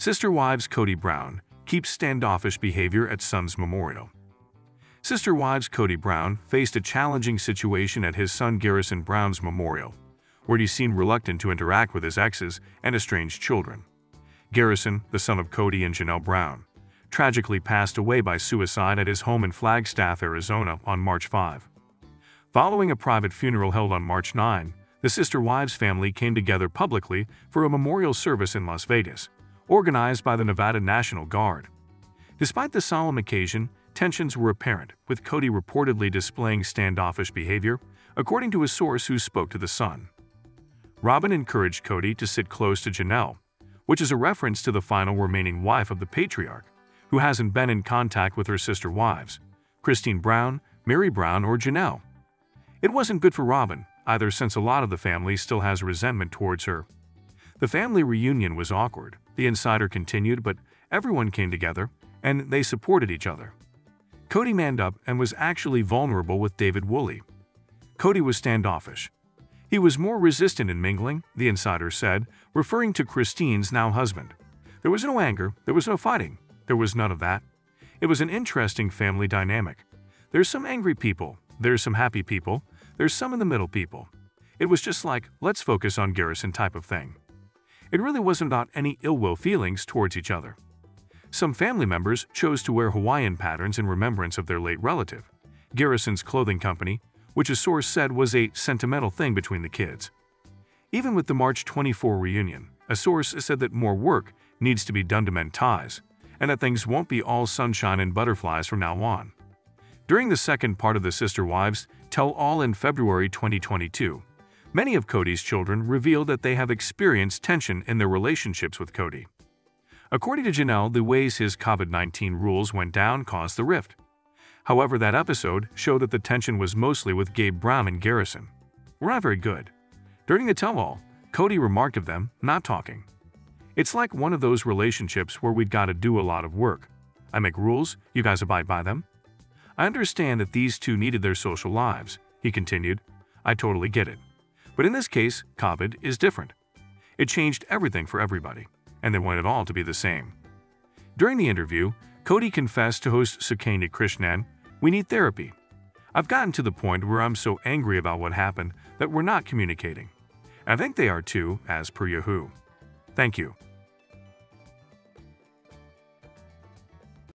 Sister Wives Kody Brown keeps standoffish behavior at son's memorial. Sister Wives Kody Brown faced a challenging situation at his son Garrison Brown's memorial, where he seemed reluctant to interact with his exes and estranged children. Garrison, the son of Kody and Janelle Brown, tragically passed away by suicide at his home in Flagstaff, Arizona on March 5. Following a private funeral held on March 9, the Sister Wives family came together publicly for a memorial service in Las Vegas, organized by the Nevada National Guard. Despite the solemn occasion, tensions were apparent, with Kody reportedly displaying standoffish behavior, according to a source who spoke to The Sun. Robyn encouraged Kody to sit close to Janelle, which is a reference to the final remaining wife of the patriarch, who hasn't been in contact with her sister wives, Christine Brown, Meri Brown, or Janelle. It wasn't good for Robyn, either since a lot of the family still has resentment towards her. The family reunion was awkward, the insider continued, but everyone came together, and they supported each other. Kody manned up and was actually vulnerable with David Woolley. Kody was standoffish. He was more resistant in mingling, the insider said, referring to Christine's now husband. There was no anger, there was no fighting, there was none of that. It was an interesting family dynamic. There's some angry people, there's some happy people, there's some in the middle people. It was just like, let's focus on Garrison type of thing. It really wasn't about any ill will feelings towards each other. Some family members chose to wear Hawaiian patterns in remembrance of their late relative. Garrison's clothing company, which a source said was a sentimental thing between the kids. Even with the March 24 reunion, a source said that more work needs to be done to mend ties, and that things won't be all sunshine and butterflies from now on. During the second part of the Sister Wives Tell All in February 2022, many of Kody's children revealed that they have experienced tension in their relationships with Kody. According to Janelle, the ways his COVID 19 rules went down caused the rift. However, that episode showed that the tension was mostly with Gabe Brown and Garrison. We're not very good. During the tell all, Kody remarked of them not talking. It's like one of those relationships where we'd gotta do a lot of work. I make rules, you guys abide by them. I understand that these two needed their social lives, he continued. I totally get it. But in this case, COVID is different. It changed everything for everybody, and they want it all to be the same. During the interview, Kody confessed to host Sukanya Krishnan, We need therapy. I've gotten to the point where I'm so angry about what happened that we're not communicating. I think they are too, as per Yahoo. Thank you.